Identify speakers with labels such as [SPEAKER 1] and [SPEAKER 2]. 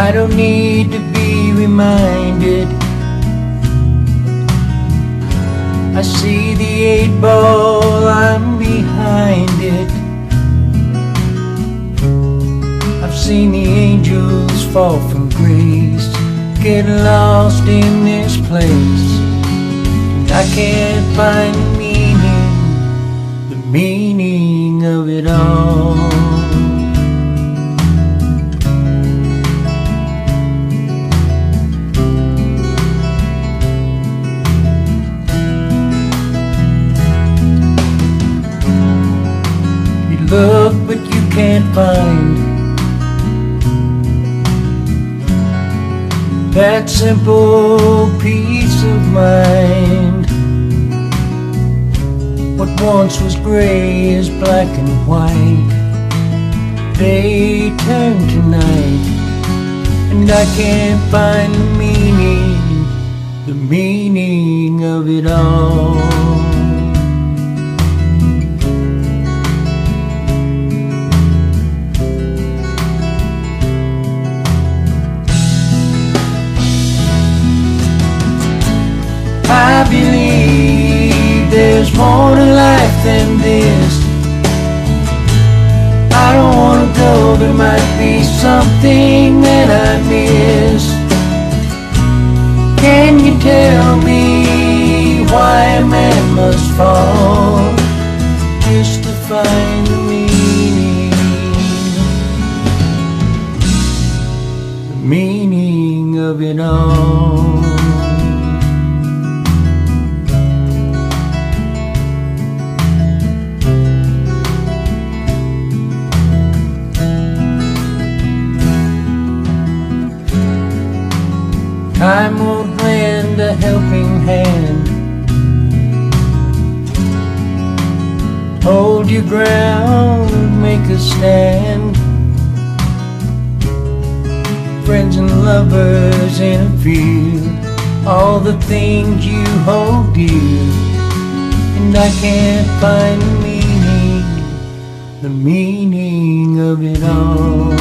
[SPEAKER 1] I don't need to be reminded. I see the eight ball, I'm behind it. I've seen the angels fall from grace, get lost in this place. And I can't find the meaning, the meaning of it all. Can't find that simple peace of mind. What once was gray is black and white. They turn to night, and I can't find the meaning, the meaning of it all. Meaning of it. Time won't lend a helping hand. Hold your ground, make a stand. Friends and lovers in a field, all the things you hold dear. And I can't find the meaning, the meaning of it all.